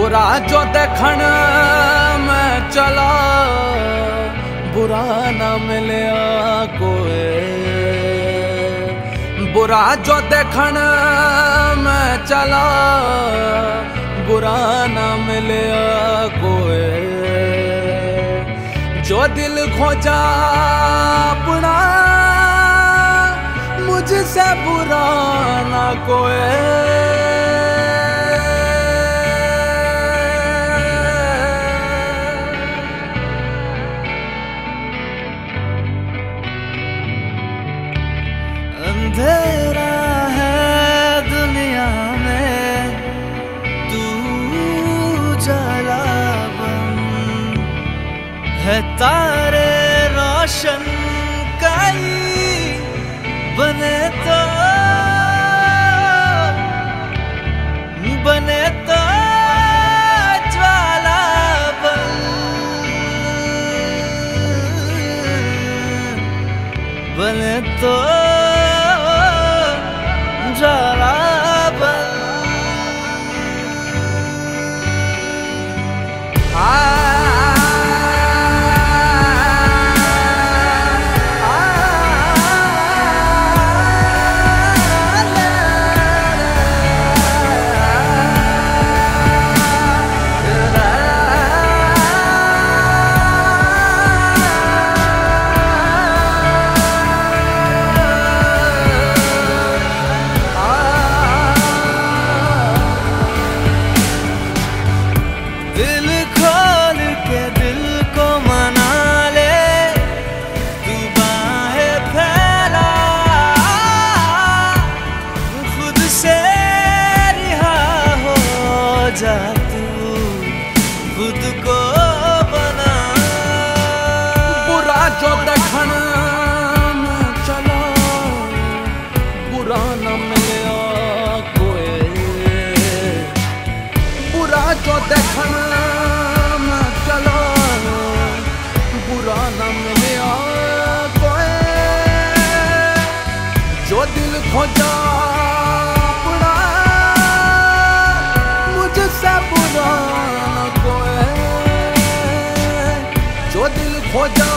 बुरा जो देखण मैं चला, बुरा न मिले कोई बुरा जो देखण मैं चला, बुरा न मिले कोई जो दिल खोजा अपना, मुझसे बुरा ना कोई अंधेरा है दुनिया में, तू जला है तारे रोशन कई बने तो बने तो बने तो दिल खोल के दिल को मना ले। तू बाहें फैला। खुद से रिहा हो जा तू। खुद को बना। बुरा जो चला। बुरा न मिले। जो दिल खोजा अपना मुझसे बुरा न जो दिल खोजा